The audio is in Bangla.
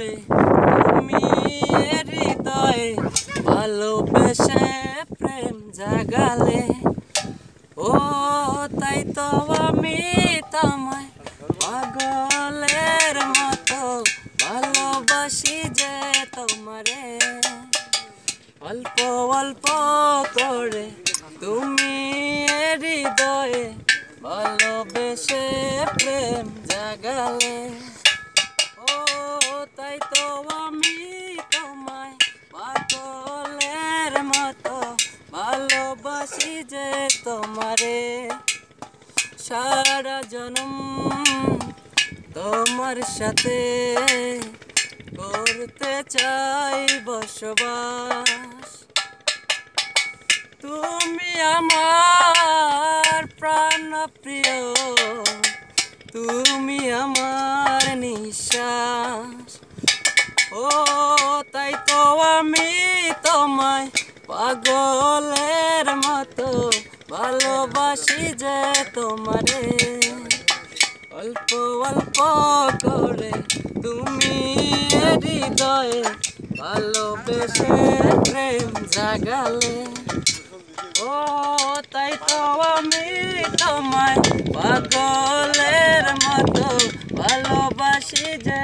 করে তুমি হৃদয়ে ভালোবেসে প্রেম জাগালে। ও, তাই তো আমি তোমায় পাগলের মতো ভালোবাসি যে তোমারে। অল্প অল্প করে তুমি হৃদয়ে ভালোবেসে প্রেম জাগালে। ভালোবাসি যে তোমারে। সারা জনম তোমার সাথে করতে চাই বসবাস। তুমি আমার প্রাণ প্রিয়, তুমি আমার নিঃশ্বাস। ও, তাই তো আমি তোমায় পাগলের মতো ভালোবাসি যে তোমারে। অল্প অল্প করে তুমি হৃদয়ে ভালোবেসে প্রেম জাগালে। ও, তাই তো আমি তোমায় পাগলের মতো ভালোবাসি যে